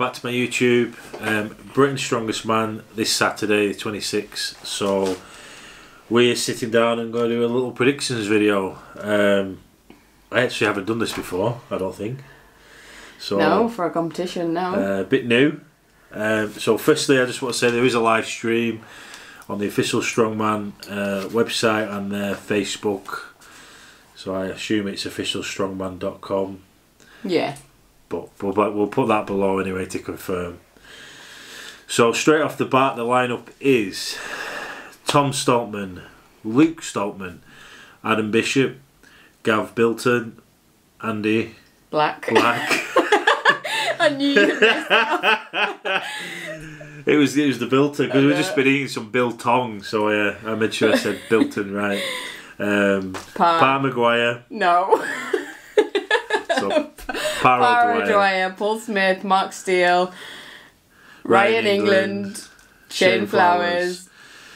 back to my YouTube. Um, Britain's Strongest Man this Saturday, the 26th. So we're sitting down and going to do a little predictions video. Um, I actually haven't done this before, I don't think. So no, for a competition, no. uh, a bit new. Um, so firstly, I just want to say there is a live stream on the official Strongman uh, website and their Facebook. So I assume it's officialstrongman.com. yeah. But we'll, but we'll put that below anyway to confirm. So straight off the bat, the lineup is Tom Stoltman, Luke Stoltman, Adam Bishop, Gav Bilton, Andy Black. Black. I knew you. it was it was the Bilton because we've just been eating some biltong, so uh, I made sure I said Bilton right. Um, Pa. Pa Maguire, No. Pa O'Dwyer, Paul Smith, Mark Steele, Ryan, Ryan England, England, Shane Shane Flowers, Flowers.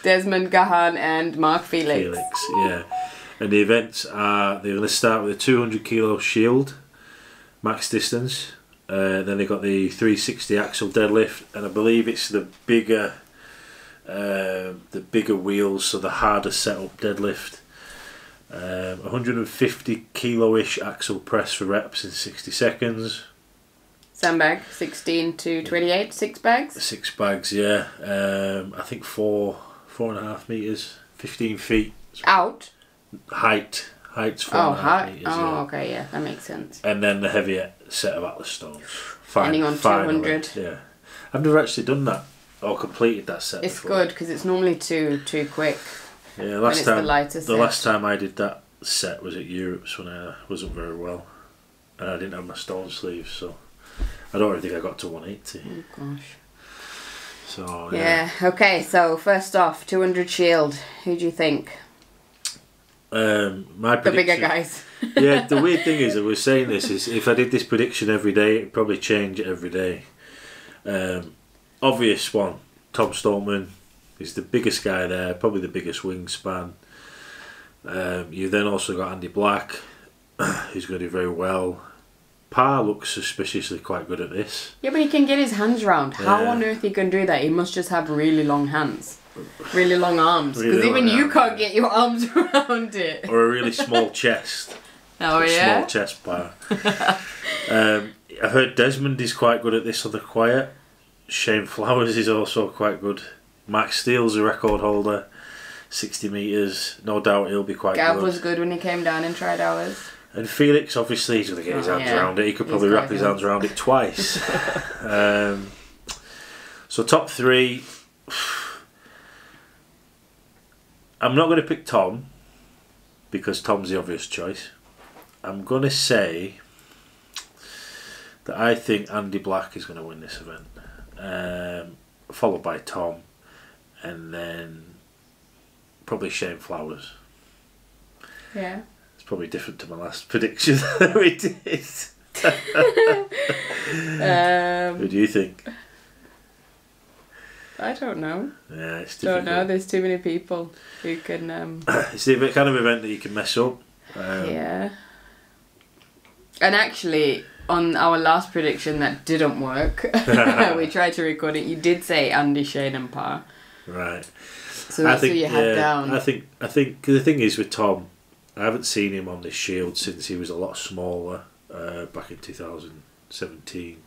Desmond Gahan, and Mark Felix. Felix, yeah. And the events are they're going to start with a 200 kilo shield, max distance. Uh, then they've got the 360 axle deadlift, and I believe it's the bigger, uh, the bigger wheels, so the harder setup deadlift. Um, 150 kilo ish axle press for reps in 60 seconds. Sandbag, 16 to 28, six bags. Six bags, yeah. Um, I think four, four and a half meters, 15 feet Out. height. Height's four Oh, and a half hi. meters. Oh, yeah. okay, yeah, that makes sense. and then the heavier set of Atlas stones. Fin- Ending on finally, 200. Yeah, I've never actually done that or completed that set. It's before. good because it's normally too too quick. Yeah, last it's the time lighter the last time I did that set was at Europe's when I wasn't very well, and I didn't have my stone sleeves, so I don't really think I got to 180. Oh gosh. So yeah, Yeah. Okay. So first off, 200 shield. Who do you think? um, my The bigger guys. yeah, the weird thing is that we're saying this is if I did this prediction every day, it'd probably change every day. Um, obvious one, Tom Stoltman is the biggest guy there, probably the biggest wingspan. Um, you then also got Andy Black, who's going to do very well. Pa looks suspiciously quite good at this. Yeah, but he can get his hands round. How Yeah. on earth he can do that? He must just have really long hands, really long arms. Because Really even you can't get your arms around it. Or a really small chest. Oh a yeah. Small chest Pa. um, I've heard Desmond is quite good at this on the quiet. Shane Flowers is also quite good. Max Steele's a record holder, 60 metres. No doubt he'll be quite Gav good. was good when he came down and tried ours. And Felix, obviously, he's going to get his Oh, hands yeah. around it. He could probably wrap his hands around it twice. um, so, top three. I'm not going to pick Tom because Tom's the obvious choice. I'm going to say that I think Andy Black is going to win this event, um, followed by Tom, and then probably Shane Flowers. Yeah. It's probably different to my last prediction that we did. Who Um, do you think? I don't know. Yeah, it's difficult. Don't know. There's too many people who can. Um, It's the kind of event that you can mess up. Um, yeah. And actually, on our last prediction that didn't work, we tried to record it. You did say Andy, Shane, and Pa. Right. So that's who you had yeah, down. I think. I think 'cause the thing is with Tom, I haven't seen him on this shield since he was a lot smaller uh, back in 2017.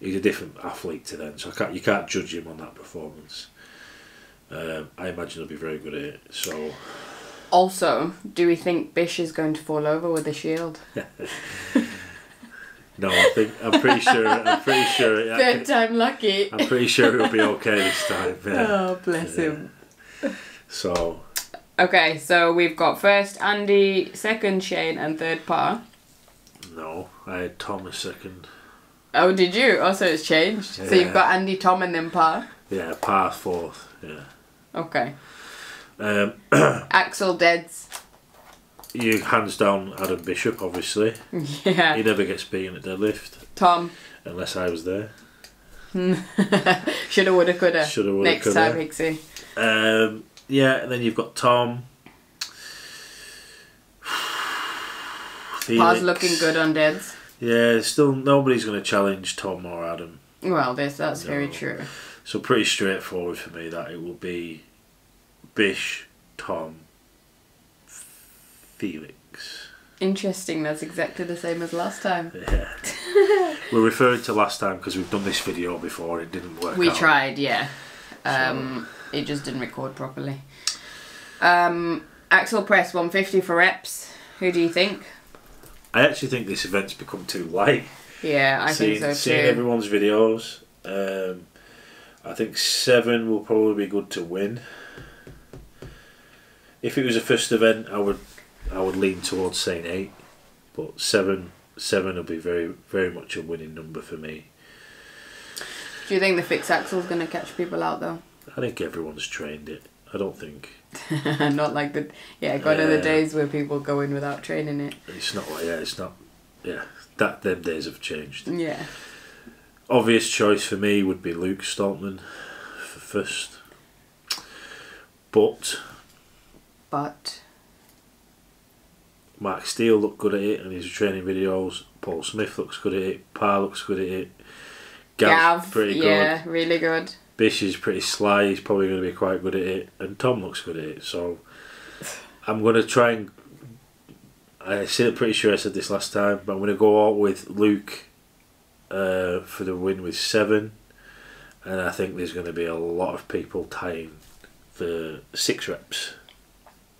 He's a different athlete to then, so I can't, you can't judge him on that performance. Um, I imagine he'll be very good at it. So Also, do we think Bish is going to fall over with the shield? no, I think I'm pretty sure. I'm pretty sure. I Third can- time lucky. I'm pretty sure he'll be okay this time. Yeah. Oh, bless him. So Okay, so we've got first Andy, second Shane, and third Pa. no, I had Tom a second. Oh, did you? Also, it's changed. So you've got Andy, Tom, and then Pa. Yeah, par fourth. Yeah. Okay. Um, Axel Deads. You hands down Adam Bishop, obviously. Yeah. He never gets beaten at deadlift Tom. unless I was there. Shoulda, woulda, coulda. Shoulda, woulda, Next coulda. time, Hicksy. Um, yeah, and then you've got Tom. Pa's Felix. looking good on Deads. Yeah, still nobody's going to challenge Tom or Adam. Well, this that's very true. So pretty straightforward for me that it will be Bish, Tom, Felix. Interesting. That's exactly the same as last time. Yeah. We're referring to last time because we've done this video before. It didn't work. We out. tried, yeah. Um, it just didn't record properly. Um, Axel press 150 for reps. Who do you think? I actually think this event's become too light. Yeah, I seeing, think so too. seeing everyone's videos, um, I think seven will probably be good to win. If it was a first event, I would I would lean towards saying eight, but seven seven will be very very much a winning number for me. Do you think the fixed axle is going to catch people out though? I think everyone's trained it. I don't think Not like the yeah, gone are the days where people go in without training it. it's not like yeah, it's not yeah. That them days have changed. Yeah. Obvious choice for me would be Luke Stoltman for first, but But Mark Steele looked good at it and his training videos. Paul Smith looks good at it. Pa looks good at it. Gav's Gav, pretty yeah, good. really good. Bish is pretty sly. He's probably going to be quite good at it. And Tom looks good at it. So I'm going to try and. I said pretty sure I said this last time, but I'm going to go out with Luke uh, for the win with seven, and I think there's going to be a lot of people tying the six reps.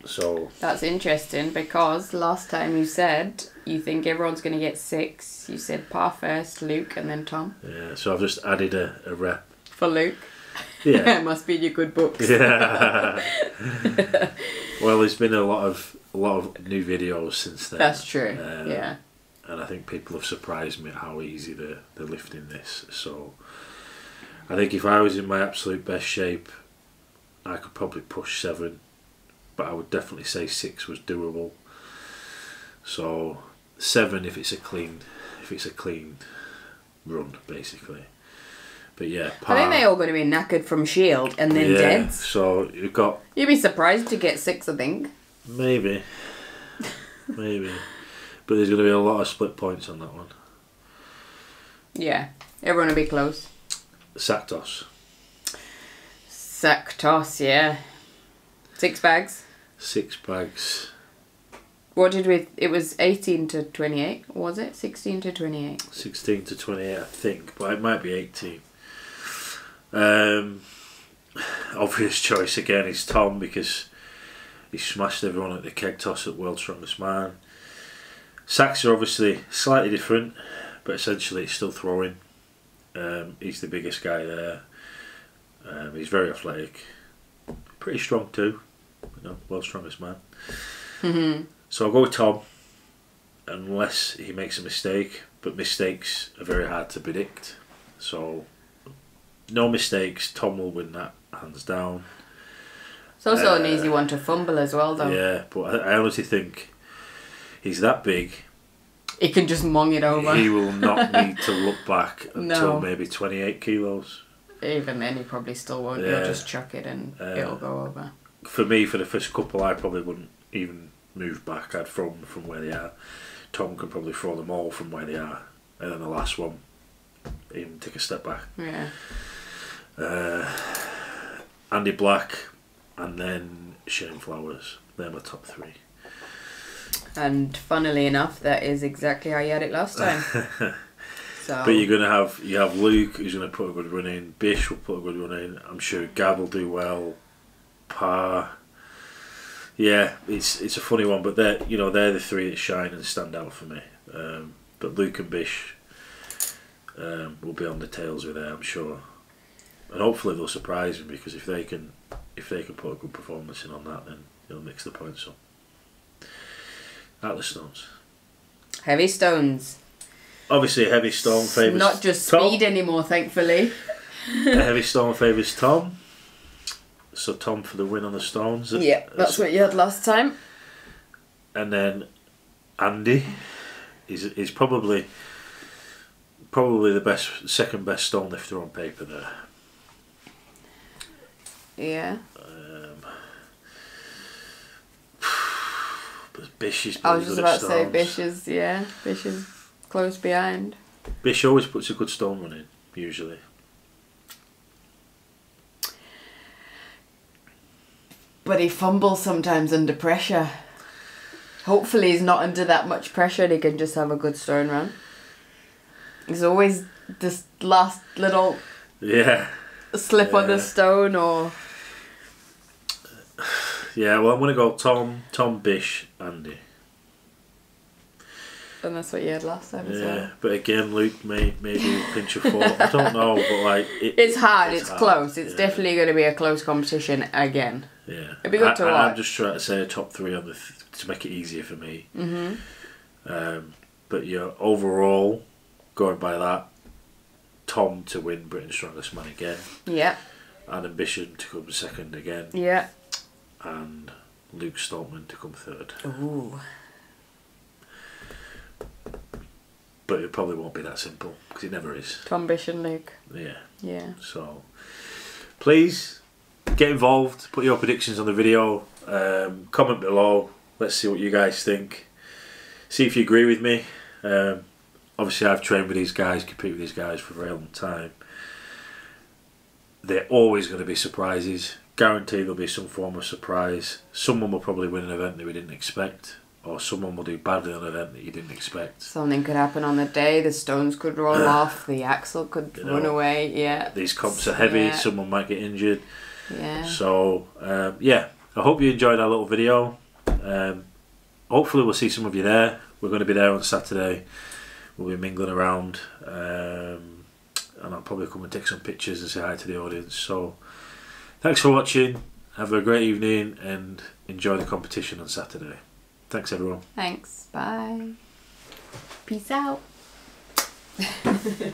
So That's interesting because last time you said you think everyone's going to get six. You said Pa first, Luke, and then Tom. yeah, so I've just added a, a rep. For Luke. Yeah. it Must be in your good books. Yeah. well, there's been a lot of a lot of new videos since then. That's true. Um, yeah. And I think people have surprised me at how easy they're, they're lifting this. So I think if I was in my absolute best shape, I could probably push seven, but I would definitely say six was doable. So seven if it's a clean, if it's a clean run basically. But yeah, I think they're all going to be knackered from Shield and then yeah, Deads. So you've got You'd be surprised to get six, I think. Maybe. Maybe. But there's going to be a lot of split points on that one. Yeah. Everyone will be close. Saktos. Sack toss, yeah. Six bags. Six bags. What did we? It was 18 to 28, was it? 16 to 28. 16 to 28, I think. But it might be 18. Um, obvious choice again is Tom because he smashed everyone at the keg toss at World Strongest Man. Sacks are obviously slightly different, but essentially it's still throwing. Um, he's the biggest guy there. Um, he's very athletic, pretty strong too. Know, world's strongest man. hmm So I'll go with Tom, unless he makes a mistake. But mistakes are very hard to predict. So no mistakes. Tom will win that hands down. It's also an Uh, easy one to fumble as well, though. Yeah, but I, I honestly think he's that big. He can just mong it over. He will not need to look back until No. maybe 28 kilos. Even then, he probably still won't. Yeah. He'll just chuck it and Uh, it'll go over. For me, for the first couple, I probably wouldn't even move back. I'd throw them from where they are. Tom can probably throw them all from where they are. And then the last one, even take a step back. Yeah. Uh, Andy Black and then Shane Flowers. They're my top three. And funnily enough, that is exactly how you had it last time. so. But you're gonna have you have Luke who's gonna put a good run in. Bish will put a good run in. I'm sure Gav will do well. Pa. Yeah, it's it's a funny one, but they're you know they're the three that shine and stand out for me. Um, but Luke and Bish um, will be on the tails with there, I'm sure. And hopefully they'll surprise me because if they can if they can put a good performance in on that, then they'll mix the points up. Atlas Stones. Heavy stones. Obviously, a heavy stone favours Not just Tom. speed anymore, thankfully. a heavy stone favours Tom. So Tom for the win on the stones. Yeah, that's what you had last time. And then Andy is is probably probably the best second best stone lifter on paper there. Yeah. Um, but Bish is I was just about to say. Bish is, yeah, Bish is close behind. Bish always puts a good stone run in. usually. But he fumbles sometimes under pressure. Hopefully, he's not under that much pressure and he can just have a good stone run. There's always this last little Yeah, slip on the stone or. yeah. Well, I'm gonna go Tom, Tom Bish, Andy. And that's what you had last time as Yeah, well. but again, Luke may maybe pinch of four. I don't know, but like it, It's hard, it's, hard, close. It's yeah. definitely going to be a close competition again. Yeah, It'd be good I, to I- I'm just trying to say a top three on the th- to make it easier for me. hmm Um, but yeah, overall, going by that, Tom to win Britain's Strongest Man again, Yeah, and Ambition to come second again, yeah. and Luke Stoltman to come third. Ooh. But it probably won't be that simple because it never is. Tom Bish and Luke. Yeah. Yeah. So please get involved. Put your predictions on the video. Um, comment below. Let's see what you guys think. See if you agree with me. Um, obviously, I've trained with these guys, compete with these guys for a very long time. They're always going to be surprises. Guarantee there'll be some form of surprise. Someone will probably win an event that we didn't expect, or someone will do badly on an event that you didn't expect. Something could happen on the day. The stones could roll off. The axle could You run know, away. Yeah. These comps are heavy. Yeah. Someone might get injured. Yeah. So um, yeah, I hope you enjoyed our little video. Um, hopefully we'll see some of you there. We're going to be there on Saturday. We'll be mingling around, um, and I'll probably come and take some pictures and say hi to the audience. So thanks for watching. Have a great evening and enjoy the competition on Saturday. Thanks everyone. Thanks. Bye. Peace out.